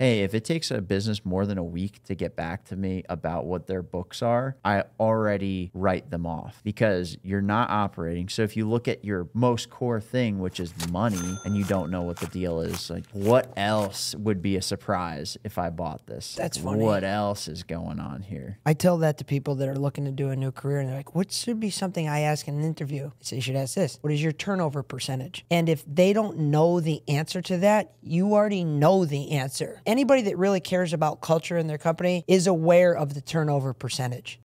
hey, if it takes a business more than a week to get back to me about what their books are, I already write them off because you're not operating. So if you look at your most core thing, which is money, and you don't know what the deal is, like what else would be a surprise if I bought this? That's funny. What else is going on here? I tell that to people that are looking to do a new career, and they're like, "What should be something I ask in an interview?" I say, "You should ask this: What is your turnover percentage?" And if they don't know the answer to that, you already know the answer. Anybody that really cares about culture in their company is aware of the turnover percentage.